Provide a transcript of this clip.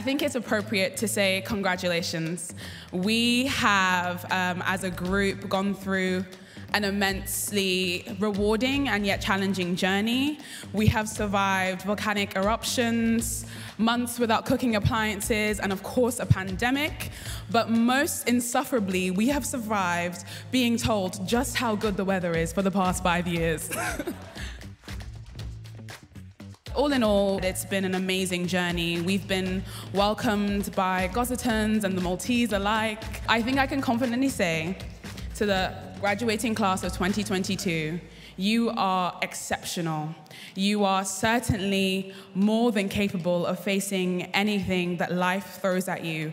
think it's appropriate to say congratulations. We have, um, as a group, gone through an immensely rewarding and yet challenging journey. We have survived volcanic eruptions, months without cooking appliances, and of course, a pandemic. But most insufferably, we have survived being told just how good the weather is for the past five years. all in all, it's been an amazing journey. We've been welcomed by Gozitans and the Maltese alike. I think I can confidently say to the graduating class of 2022, you are exceptional. You are certainly more than capable of facing anything that life throws at you.